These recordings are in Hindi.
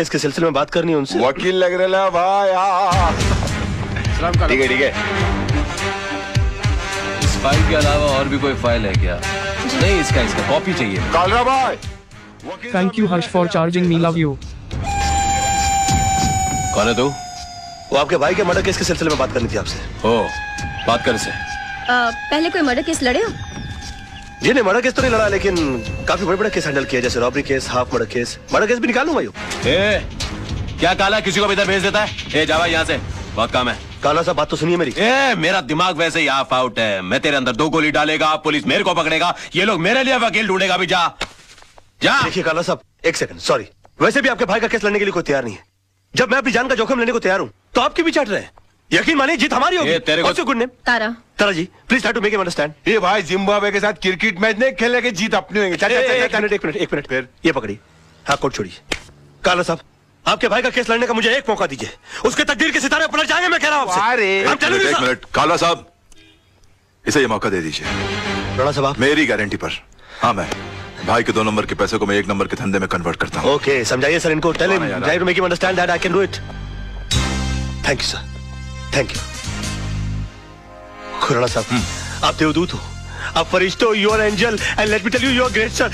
इसके सिलसिले में बात करनी है उनसे। वकील लग रहा भाई ठीक है ठीक है। इस फ़ाइल के अलावा और भी कोई फ़ाइल है क्या? नहीं इसका इसका कॉपी चाहिए। कालरा भाई। Thank you Harsh for charging me. Love you. कौन है तू? वो आपके भाई के मर्डर केस के सिलसिले में बात करनी थी आपसे। ओ बात कर से अ, पहले कोई मर्डर केस लड़े हो? जी नहीं मर्डर केस तो नहीं लड़ा लेकिन काफ़ी बड़े बड़े केस हैंडल किए जैसे robbery case half murder case. Murder case भी निकालूँगा यू ए क्या काला किसी को भी इधर भेज देता है? ए जावा यहाँ से। बहुत काम है। काला साहब बात तो सुनिए मेरी। ए मेरा दिमाग वैसे ही ऑफ़ आउट है। मैं तेरे अंदर दो गोली डालेगा पुलिस मेरे को पकड़ेगा। ये लोग मेरे लिए वकील ढूंढेगा भी जा। जा। देखिए काला साहब एक सेकंड सॉरी वैसे भी आपके भाई का केस लड़ने के लिए कोई तैयार नहीं है। जब मैं अपनी जान का जोखिम लेने को तैयार हूँ तो आपकी भी चाट रहे हैं। यकीन मानिए जीत हमारी होगी। तेरे को- good name? Tara Tara. Ji please try to make him understand ये भाई जिम्बाब्वे के साथ क्रिकेट मैच नहीं खेलने के जीत अपनी होंगे। चल एक मिनट एक मिनट एक मिनट। फिर। ये पकड़ी। हाँ कोट छोड़िए काला साहब आपके भाई का केस लड़ने का मुझे एक मौका दीजिए। उसके तकदीर के सितारे पलट जाएँगे मैं कह रहा हूँ आपसे। अरे, I'm एक मिनट एक मिनट काला साहब इसे ये मौका दे दीजिए। राणा साहब मेरी गारंटी पर। हाँ मैं भाई के दो नंबर के पैसे को मैं एक नंबर के धंधे में कन्वर्ट करता हूँ। ओके समझाइए सर इनको। Tell him try to make him understand that I can do it thank you sir thank you Khurana साहब आप देवदूत हो। आप फरिश्ते हो you are angel and let me tell you you are great sir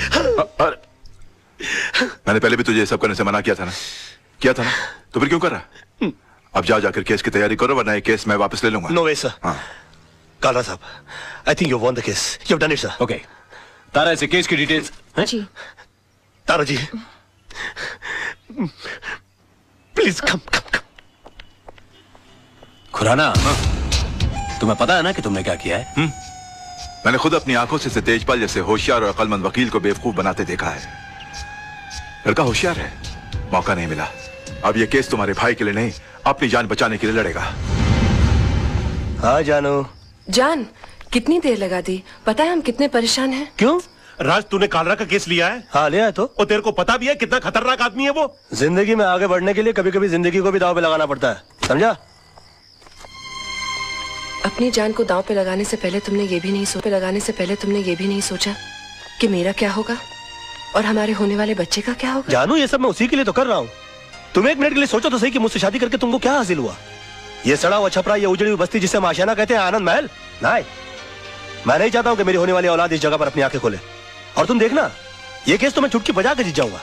मैंने पहले भी तुझे सब करने से मना किया था ना? किया था ना? तो फिर क्यों कर रहा है? अब जा जाकर केस की तैयारी करो वरना ये केस मैं वापस ले लूँगा। नो वे सर हाँ। काला साहब I think you won the case you done it sir okay Tara ऐसे केस की details ji. Tara ji please come come Khurana. तुम्हें पता है ना कि तुमने क्या किया है? हुँ? मैंने खुद अपनी आँखों से इसे तेजपाल जैसे होशियार और अकलमंद वकील को बेवकूफ़ बनाते देखा है। लड़का होशियार है। मौका नहीं मिला। अब यह केस तुम्हारे भाई के लिए नहीं अपनी जान बचाने के लिए लड़ेगा। हाँ जानू। जान कितनी देर लगा दी? पता है हम कितने परेशान हैं? क्यों? राज तूने कालरा का केस लिया है? हाँ लिया है तो। और तेरे को पता भी है कितना खतरनाक आदमी है वो? ज़िंदगी में आगे बढ़ने के लिए कभी कभी ज़िंदगी को भी दाव पे लगाना पड़ता है। समझा? अपनी जान को दांव पे लगाने से पहले तुमने ये भी नहीं सोचा लगाने से पहले तुमने ये भी नहीं सोचा कि मेरा क्या होगा? और हमारे होने वाले बच्चे का क्या होगा? जानू ये सब मैं उसी के लिए तो कर रहा हूँ। तुम एक मिनट के लिए सोचो तो सही कि मुझसे शादी करके तुमको क्या हासिल हुआ? ये सड़ा हुआ छपरा ये उजड़ी हुई बस्ती जिसे हम आशियाना कहते हैं आनंद महल? नहीं। मैं नहीं चाहता हूँ कि मेरी होने वाली औलाद इस जगह पर अपनी आँखें खोले। और तुम देखना ये केस तो मैं चुटकी बजा के जीत जाऊँगा।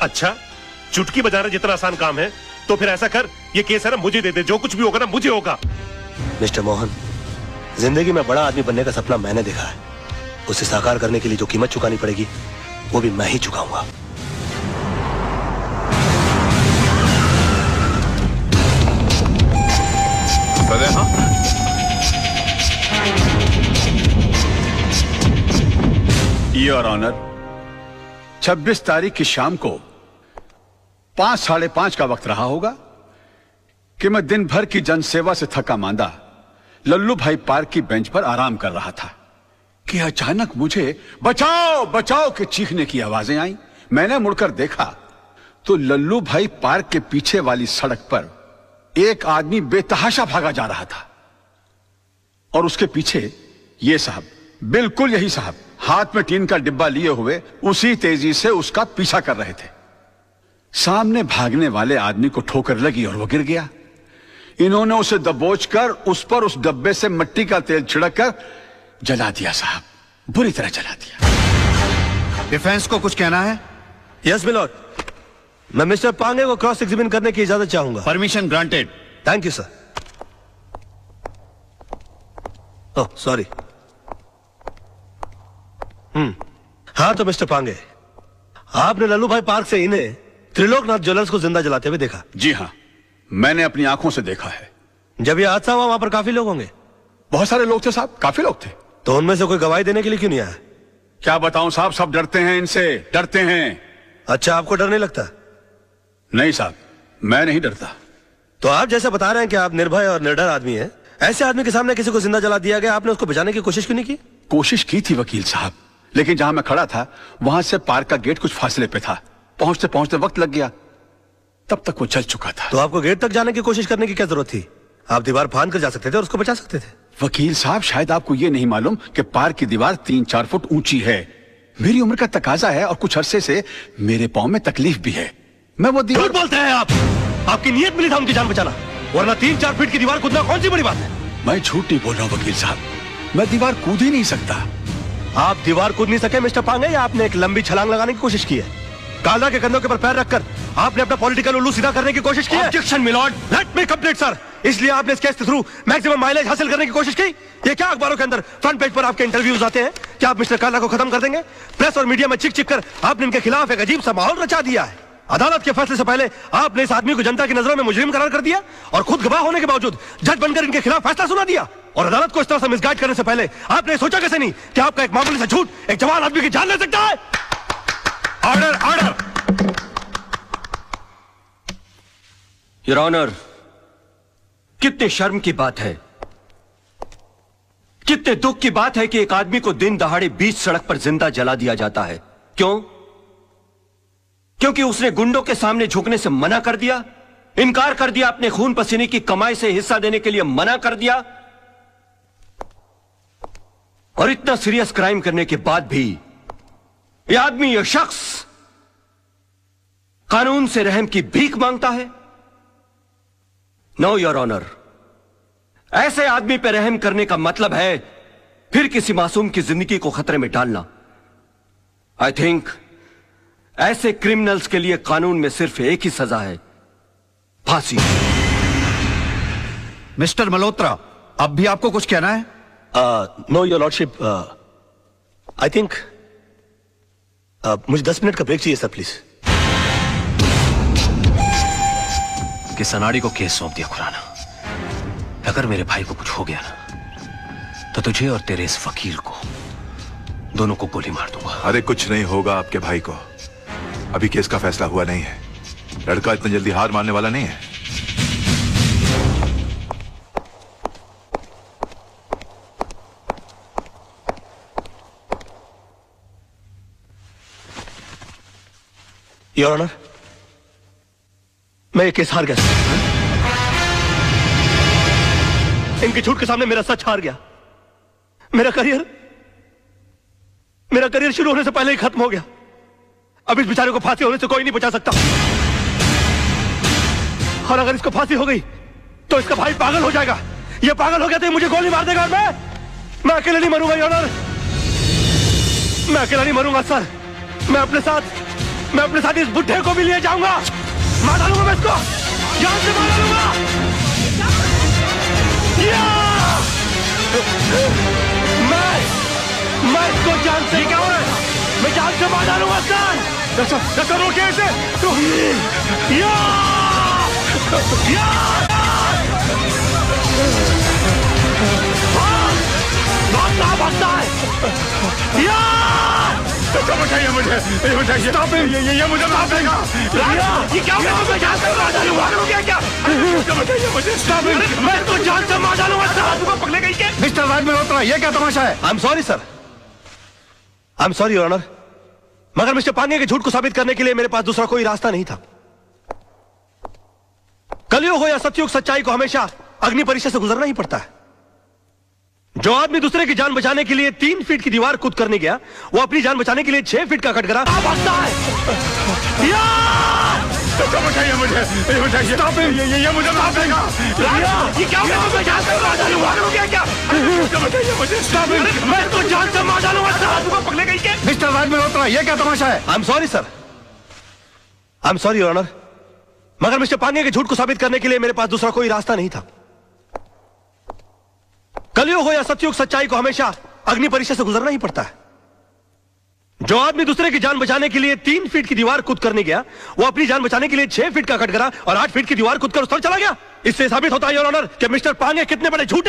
अच्छा चुटकी बजाना जितना आसान काम है तो फिर ऐसा कर ये केस है ना मुझे दे दे जो कुछ भी होगा ना मुझे होगा। मिस्टर मोहन, ज़िंदगी में बड़ा आदमी बनने का सपना मैंने देखा है। उसे साकार करने के लिए जो कीमत चुकानी पड़ेगी, वो भी मैं ही चुकाऊँगा। योर ऑनर 26 तारीख की शाम को पाँच, साढ़े पाँच का वक्त रहा होगा कि मैं दिन भर की जनसेवा से थका मांदा लल्लू भाई पार्क की बेंच पर आराम कर रहा था। कि अचानक मुझे, बचाओ बचाओ के चीखने की आवाज़ें आई। मैंने मुड़कर देखा तो लल्लू भाई पार्क के पीछे वाली सड़क पर एक आदमी बेतहाशा भागा जा रहा था। और उसके पीछे ये साहब, बिल्कुल यही साहब, हाथ में टीन का डिब्बा लिए हुए उसी तेज़ी से उसका पीछा कर रहे थे। सामने भागने वाले आदमी को ठोकर लगी और वो गिर गया। इन्होंने उसे दबोच कर उस पर उस डब्बे से मिट्टी का तेल छिड़क कर जला दिया साहब। बुरी तरह जला दिया। डिफेंस को कुछ कहना है? यस मिलोड मैं मिस्टर पांगे को क्रॉस एग्जामिन करने की इजाज़त चाहूँगा। Permission granted. Thank you sir oh sorry hmm हाँ तो मिस्टर पांगे। आपने लल्लू भाई पार्क से इन्हें त्रिलोकनाथ ज्वेलर्स को ज़िंदा जलाते हुए देखा। जी हाँ। मैंने अपनी आँखों से देखा है। जब ये हादसा हुआ वहाँ पर काफ़ी लोग होंगे। बहुत सारे लोग थे साहब काफ़ी लोग थे। तो उनमें से कोई गवाही देने के लिए क्यों नहीं आया? क्या बताऊँ साहब सब डरते हैं इनसे डरते हैं। अच्छा आपको डर नहीं लगता? नहीं साहब मैं नहीं डरता। तो आप जैसे बता रहे हैं कि आप निर्भय और निर्डर आदमी हैं ऐसे आदमी के सामने किसी को ज़िंदा जला दिया गया आपने उसको बचाने की कोशिश क्यों नहीं की? कोशिश की थी वकील साहब लेकिन जहाँ मैं खड़ा था वहाँ से पार्क का गेट कुछ फासले पे था। पहुँचते पहुँचते वक्त लग गया। तब तक वो चल चुका था। तो आपको गेट तक जाने की कोशिश करने की क्या ज़रूरत थी? आप दीवार फांद कर जा सकते थे और उसको बचा सकते थे। वकील साहब शायद आपको ये नहीं मालूम कि पार्क की दीवार तीन चार फुट ऊँची है। मेरी उम्र का तकाजा है और कुछ अरसे से मेरे पाँव में तकलीफ़ भी है। मैं वो दीवार बोलते हैं आप! आपकी नीयत मिली था उनकी जान बचाना। वरना तीन चार फीट की दीवार कूदना कौन सी बड़ी बात है? मैं झूठ नहीं बोल रहा हूँ वकील साहब। मैं दीवार कूद ही नहीं सकता। आप दीवार कूद नहीं सके मिस्टर पांगे या आपने एक लंबी छलांग लगाने की कोशिश की है? काला के कंधों के ऊपर पैर रखकर आपने अपना पॉलिटिकल उल्लू सीधा करने की कोशिश की objection milord let me complete sir इसलिए आपने इस केस के थ्रू मैक्सिमम माइलेज हासिल करने की कोशिश की। ये क्या अखबारों के अंदर फ्रंट पेज पर आपके इंटरव्यूज़ आते हैं? क्या आप मिस्टर काला को खत्म कर देंगे? प्रेस और मीडिया में चिक चिक कर आपने इनके खिलाफ एक अजीब सा माहौल रचा दिया है। अदालत के फैसले से पहले आपने इस आदमी को जनता की नज़रों में मुजरिम करार कर दिया और खुद गवाह होने के बावजूद जज बनकर इनके खिलाफ फैसला सुना दिया। और अदालत को इस तरह से मिसगाइड करने से पहले आपने सोचा कैसे नहीं कि आपका एक मामूली सा झूठ एक जवान आदमी की जान ले सकता है? ऑर्डर ऑर्डर योर ऑनर कितने शर्म की बात है। कितने दुख की बात है कि एक आदमी को दिन दहाड़े बीच सड़क पर ज़िंदा जला दिया जाता है। क्यों? क्योंकि उसने गुंडों के सामने झुकने से मना कर दिया, इनकार कर दिया, अपने खून पसीने की कमाई से हिस्सा देने के लिए मना कर दिया, और इतना सीरियस क्राइम करने के बाद भी यह आदमी यह शख्स कानून से रहम की भीख माँगता है। नो योर ऑनर ऐसे आदमी पर रहम करने का मतलब है फिर किसी मासूम की ज़िंदगी को खतरे में डालना। आई थिंक ऐसे क्रिमिनल्स के लिए कानून में सिर्फ़ एक ही सजा है फांसी। मिस्टर मल्होत्रा अब भी आपको कुछ कहना है? No your lordship I think मुझे दस मिनट का ब्रेक चाहिए सर प्लीज़ कि सनाड़ी को केस सौंप दिया खुराना। अगर मेरे भाई को कुछ हो गया ना तो तुझे और तेरे इस वकील को दोनों को गोली मार दूँगा। अरे कुछ नहीं होगा आपके भाई को। अभी केस का फैसला हुआ नहीं है। लड़का इतना जल्दी हार मानने वाला नहीं है। Your honour. मैं ये केस हार गया इनके झूठ के सामने मेरा सच हार गया। मेरा करियर मेरा करियर शुरू होने से पहले ही खत्म हो गया। अब इस बेचारे को फांसी होने से कोई नहीं बचा सकता। और अगर इसको फांसी हो गई तो इसका भाई पागल हो जाएगा। ये पागल हो गया तो मुझे गोली मार देगा और मैं मैं अकेले नहीं मरूँगा, योनर। मैं अकेला नहीं मरूँगा, सर। मैं अपने साथ, मैं अपने साथ इस बुढ़े को भी लिए जाऊँगा। मार डालूँगा मैं इसको जान से मार डालूँगा मैं मैं इसको जान से क्या है मैं जान से मार डालूँगा सर डॉक्टर रोकिए इसे या! या! डॉक्टर बचाइए मुझे ये Stop him! ये ये मुझे देगा ये क्या मैं जान से मार हो गया क्या बचाइए मुझे him! मैं इसको जान से मार डालूँगा मिस्टर राज ये क्या तमाशा है I am sorry sir I am sorry honour मगर मिस्टर पांगे के झूठ को साबित करने के लिए मेरे पास दूसरा कोई रास्ता नहीं था कलयुग हो या सत्युग, सच्चाई को हमेशा अग्नि परीक्षा से गुजरना ही पड़ता है जो आदमी दूसरे की जान बचाने के लिए तीन फीट की दीवार कूद करने गया वो अपनी जान बचाने के लिए छह फीट का कटघरा भागता है। या! डॉक्टर बचाइए मुझे ये बचाइए Stop ये ये ये मुझे मार देगा ये! क्या हो गया? जान से मार डालूँगा। हो गया क्या डॉक्टर मुझे। Stop मैं इसको जान से मार डालूँगा सर पकड़े गई क्या? मिस्टर राज मल्होत्रा ये क्या तमाशा है? I am sorry sir I am sorry honour मगर मिस्टर पांगे के झूठ को साबित करने के लिए मेरे पास दूसरा कोई रास्ता नहीं था। कलयुग हो या सतयुग, सच्चाई को हमेशा अग्नि परीक्षा से गुजरना ही पड़ता है। जो आदमी दूसरे की जान बचाने के लिए तीन फीट की दीवार कूद करने गया, वो अपनी जान बचाने के लिए छह फीट का कटघरा और आठ फीट की दीवार कूद कर उस पर चला गया। इससे साबित होता है योर ऑनर कि मिस्टर पांगे कितने बड़े झूठ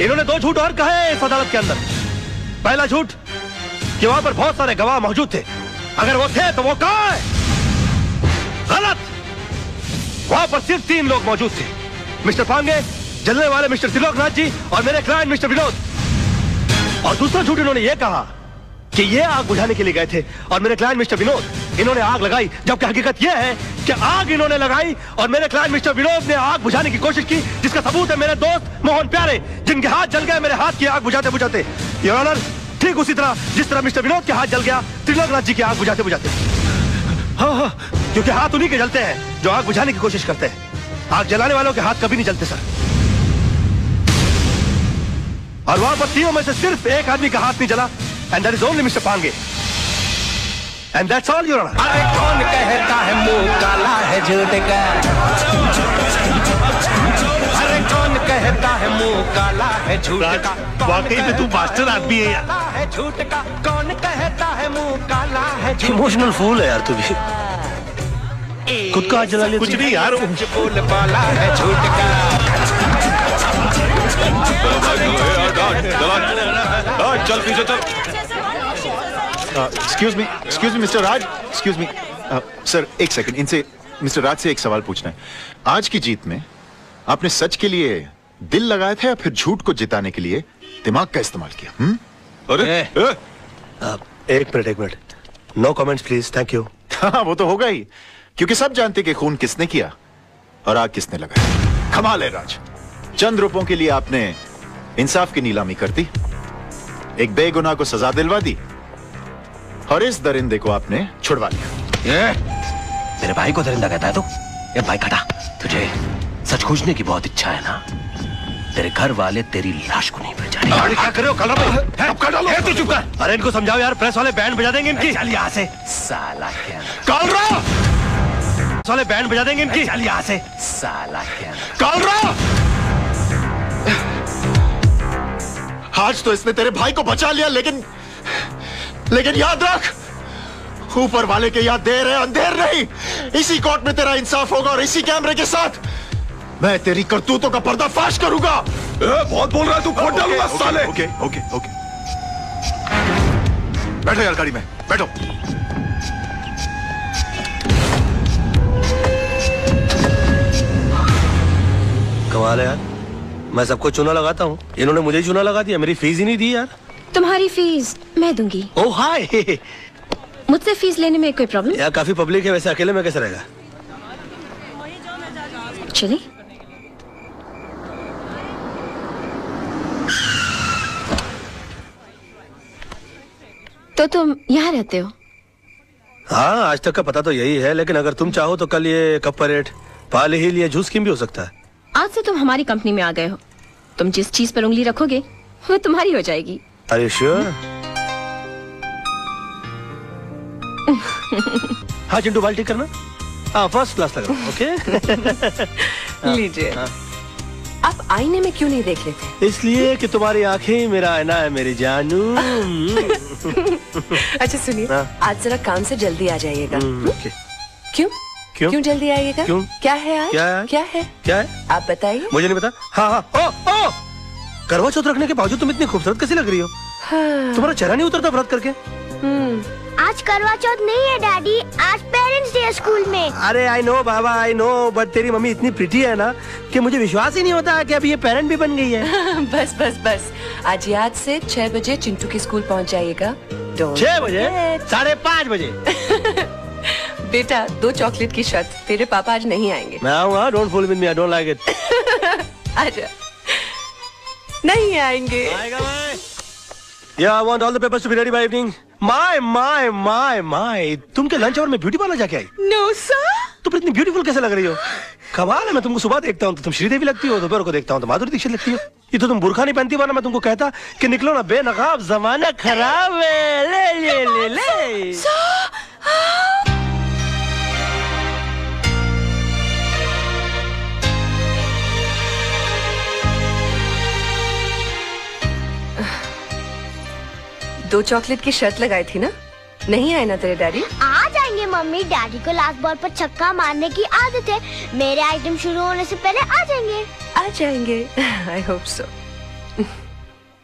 इन्होंने दो झूठ और कहे इस अदालत के अंदर। पहला झूठ कि वहाँ पर बहुत सारे गवाह मौजूद थे। अगर वो थे तो वो कहा है? गलत। वहाँ पर सिर्फ़ तीन लोग मौजूद थे। मिस्टर पांगे जलने वाले मिस्टर त्रिलोकनाथ जी और मेरे क्लाइंट मिस्टर विनोद। और दूसरा झूठ इन्होंने ये कहा कि ये आग बुझाने के लिए गए थे और मेरे क्लाइंट मिस्टर विनोद, इन्होंने आग लगाई, जबकि हकीकत यह है कि आग इन्होंने लगाई और मेरे क्लाइंट मिस्टर विनोद ने आग बुझाने की कोशिश की, जिसका सबूत है मेरे दोस्त मोहन प्यारे, जिनके हाथ जल गए, मेरे हाथ की आग बुझाते बुझाते। ऑनर ठीक उसी तरह, जिस तरह मिस्टर विनोद के हाथ जल गया त्रिलोकनाथ जी की आग बुझाते बुझाते। हाँ हाँ क्योंकि हाथ उन्हीं के जलते हैं, जो आग बुझाने की कोशिश करते हैं। आग जलाने वालों के हाथ कभी नहीं जलते, सर। और वहाँ पर तीनों में से सिर्फ़ एक आदमी का हाथ नहीं चला and that is only mister Pange and that's all your honour अरे कौन कहता है मुँह काला है झूठ का? अरे कौन कहता है मुँह काला है झूठ का? वाकई में तू मास्टर आदमी है यार। है झूठ का? कौन कहता है मुँह काला है झूठ इमोशनल फूल है यार तू भी। खुद का जला लिया कुछ। नहीं यार बोल पाला है झूठ का। चल पीछे चल। Excuse me excuse me mister Raj excuse me sir एक सेकंड इनसे मिस्टर राज से एक सवाल पूछना है। आज की जीत में आपने सच के लिए दिल लगाया था या फिर झूठ को जिताने के लिए दिमाग का इस्तेमाल किया? हुँ? अरे ए। ए, Uh, एक मिनट एक minute. No comments please thank you हाँ वो तो होगा ही। क्योंकि सब जानते कि खून किसने किया और आग किसने लगाया कमाल है राज। चंद रूपों के लिए आपने इंसाफ की नीलामी कर दी। एक बेगुनाह को सजा दिलवा दी। और इस दरिंदे को आपने छुड़वा लिया। ये? मेरे भाई को दरिंदा कहता है तू? ये भाई खटा तुझे सच खोजने की बहुत इच्छा है ना? तेरे घर वाले तेरी लाश को नहीं पहचाने अरे क्या कर रहे हो? कलर भाई अब कर डालो। तू चुप कर। अरे इनको समझाओ यार प्रेस वाले बैंड बजा देंगे इनकी। चल यहाँ से। साला क्या कॉल रहा प्रेस वाले बैंड बजा देंगे इनकी। चल यहाँ से। साला क्या कॉल आज तो इसने तेरे भाई को बचा लिया लेकिन लेकिन याद रख ऊपर वाले के याद देर है अंधेर नहीं। इसी कोर्ट में तेरा इंसाफ होगा और इसी कैमरे के साथ मैं तेरी करतूतों का पर्दाफाश करूँगा। ए, बहुत बोल रहा है तू फोड़ डालूँगा साले। Okay okay okay. बैठो यार गाड़ी में बैठो। कमाल है यार। मैं सबको चूना लगाता हूँ। इन्होंने मुझे चूना लगा दिया। मेरी फ़ीस ही नहीं दी यार। तुम्हारी फ़ीस मैं दूँगी। ओ हाय मुझसे फ़ीस लेने में कोई प्रॉब्लम यार काफ़ी पब्लिक है वैसे अकेले में कैसे रहेगा? चलिए। तो तुम यहाँ रहते हो? हाँ आज तक का पता तो यही है लेकिन अगर तुम चाहो तो कल ये कप परेड पाल हिल या जूस किम भी हो सकता है। आज से तुम हमारी कंपनी में आ गए हो। तुम जिस चीज़ पर उंगली रखोगे वो तुम्हारी हो जाएगी। अरे श्योर हाँ चिंटू बाल्टी करना? हाँ फ़र्स्ट क्लास लग रहा ओके लीजिए। आप आईने में क्यों नहीं देख लेते? इसलिए कि तुम्हारी आँखें मेरा आईना है मेरी जानू। अच्छा सुनिए हाँ। आज जरा काम से जल्दी आ जाइएगा। हम्म, क्यों? क्यों? क्यों जल्दी आइएगा? क्यों? क्या है आज? क्या है? क्या है? क्या है? आप बताइए। मुझे नहीं पता। हाँ हाँ। ओ ओ! करवा चौथ रखने के बावजूद तुम इतनी खूबसूरत कैसी लग रही हो। हाँ, तुम्हारा चेहरा नहीं उतरता व्रत करके? हम्म, आज करवा चौथ नहीं है डैडी। आज पेरेंट्स डे स्कूल में। अरे आई नो बाबा आई नो बट तेरी मम्मी इतनी प्रिटी है ना कि मुझे विश्वास ही नहीं होता कि अभी ये पेरेंट भी बन गई है। बस बस बस। आज याद से छह बजे चिंटू के स्कूल पहुँच जाइएगा। छह बजे? साढ़े पाँच बजे। बेटा दो चॉकलेट की शर्त तेरे पापा आज नहीं आएँगे। मैं आऊँगा don't fool with me I don't like it आजा नहीं आएँगे। आएगा मैं। या I want all the papers to be ready by evening my my my my तुम के लंच आवर में ब्यूटी पार्लर जाके आई? नो सर तुम इतनी ब्यूटीफुल कैसे लग रही हो? कमाल है मैं तुमको सुबह देखता हूँ तो तुम श्रीदेवी लगती हो दोपहर को देखता हूँ तो माधुरी दीक्षित लगती हो। ये तो तुम बुरखा नहीं पहनती वरना मैं तुमको कहता कि निकलो ना बेनकाब जमाना खराब है ले ले ले ले दो चॉकलेट की शर्त लगाई थी ना? नहीं आए ना तेरे डैडी? आ जाएँगे मम्मी। डैडी को लास्ट बॉल पर छक्का मारने की आदत है। मेरे आइटम शुरू होने से पहले आ जाएँगे। आ जाएँगे। आई होप सो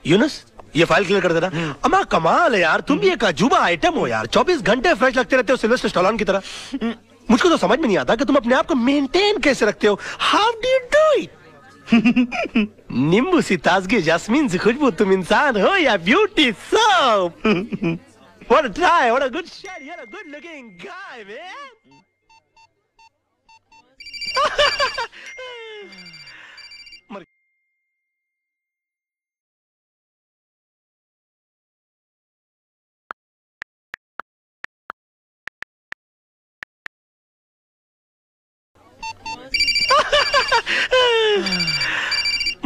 यूनुस ये फ़ाइल क्लियर कर देना। अम्मा कमाल है यार। तुम भी एक अजूबा आइटम हो यार। 24 घंटे फ्रेश लगते रहते हो सिल्वेस्टर स्टैलोन की तरह। मुझको तो समझ में नहीं आता कि तुम अपने आप को मेंटेन कैसे रखते हो। How do you do it नींबू सी ताजगी जास्मीन से खुशबू तुम इंसान हो या beauty soap What a try, what a good shot, you're a good looking guy, man. Thank you.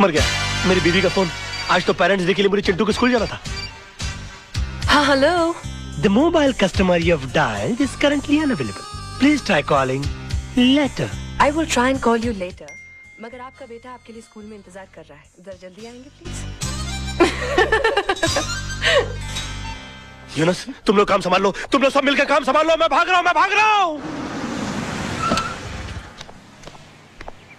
मर गया। मेरी बीवी का फ़ोन। आज तो पेरेंट्स डे के लिए मुझे चिंटू को स्कूल जाना था। हाँ hello the mobile customer you have dialled is currently unavailable please try calling later I will try and call you later मगर आपका बेटा आपके लिए स्कूल में इंतज़ार कर रहा है। जरा जल्दी आएँगे प्लीज़ यूनस तुम लोग काम संभाल लो। तुम लोग सब मिलकर काम संभाल लो। मैं भाग रहा हूँ मैं भाग रहा हूँ।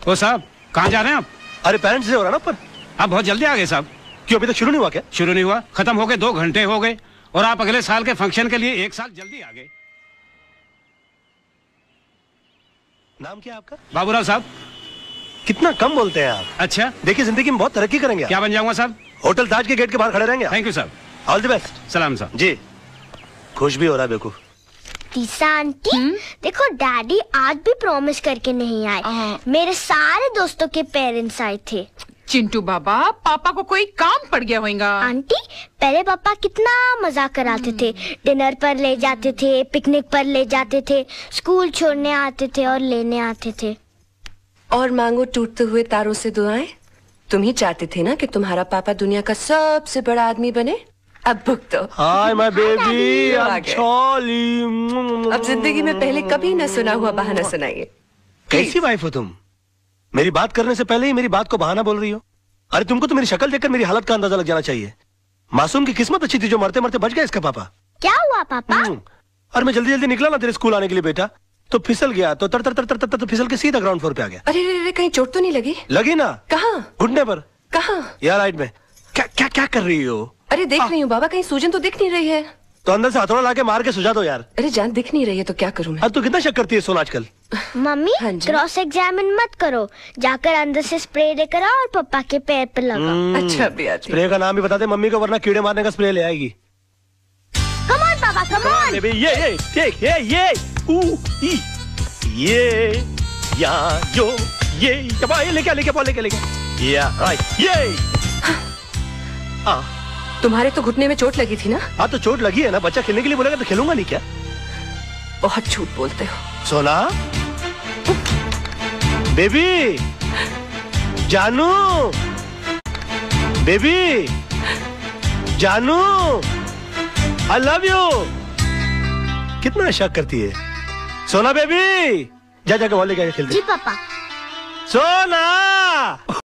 ओ साहब कहाँ जा रहे हैं आप? अरे पेरेंट्स से हो रहा ना पर आप बहुत जल्दी आ गए साहब। क्यों अभी तक शुरू नहीं हुआ क्या? शुरू नहीं हुआ। खत्म हो गए दो घंटे हो गए और आप अगले साल के फ़ंक्शन के लिए एक साल जल्दी आ गए। नाम क्या आपका? बाबूराव साहब। कितना कम बोलते हैं आप। अच्छा। देखिए ज़िंदगी में बहुत तरक्की करेंगे क्या बन जाऊँगा साहब? होटल ताज के गेट के बाहर खड़े रहेंगे थैंक यू साहब ऑल द बेस्ट सलाम साहब जी। खुश भी हो रहा है बेवकूफ़। तीसा आंटी देखो डैडी आज भी प्रॉमिस करके नहीं आए। मेरे सारे दोस्तों के पेरेंट्स आए थे। चिंटू बाबा पापा को कोई काम पड़ गया होगा आंटी पहले पापा कितना मज़ा कराते थे। डिनर पर ले जाते थे पिकनिक पर ले जाते थे स्कूल छोड़ने आते थे और लेने आते थे। और मांगो टूटते हुए तारों से दुआएँ? तुम ही चाहते थे ना कि तुम्हारा पापा दुनिया का सबसे बड़ा आदमी बने? अब भुगतो हाय माय बेबी आ आई गए। चॉली अब ज़िंदगी में पहले कभी न सुना हुआ बहाना सुनाइए। कैसी वाइफ हो तुम? मेरी बात करने से पहले ही मेरी बात को बहाना बोल रही हो। अरे तुमको तो मेरी शक्ल देखकर मेरी हालत का अंदाज़ा लग जाना चाहिए। मासूम की किस्मत अच्छी थी जो मरते मरते बच गया इसका पापा। क्या हुआ पापा? हम्म। और मैं जल्दी जल्दी निकला ना तेरे स्कूल आने के लिए बेटा। तो फिसल गया तो तर तर तर तर तर, तर, फिसल के सीधा ग्राउंड फ्लोर पे आ गया। अरे अरे अरे कहीं चोट तो नहीं लगी? लगी ना? कहा? घुटने पर। कहा? यार राइट में। क्या क्या क्या कर रही हो? अरे देख रही हूँ बाबा कहीं सूजन तो दिख नहीं रही है। तो अंदर से हथौड़ा लाके मार के सुझा दो यार। अरे जान दिख नहीं रही है तो क्या करूँ मैं? तू कितना शक करती है सोना आजकल। मम्मी क्रॉस एग्जामिन मत करो। जाकर अंदर से स्प्रे लेकर आओ और पापा के पैर पे लगाओ। अच्छा भी आती स्प्रे का नाम भी बता दे मम्मी को वरना कीड़े मारने का स्प्रे ले आएगी। कम ऑन पापा कम ऑन बेबी ये ये देख ये ये ऊ ये या यो ये लेके लेके लेके लेके या ये। आ। तुम्हारे तो घुटने में चोट लगी थी ना? हाँ तो चोट लगी है ना। बच्चा खेलने के लिए बोलेगा तो खेलूँगा नहीं क्या? बहुत झूठ बोलते हो। सोना? बेबी? जानू? बेबी? जानू? आई लव यू कितना शक करती है। सोना बेबी? जा जाके वॉली खेलते जी पापा। सोना!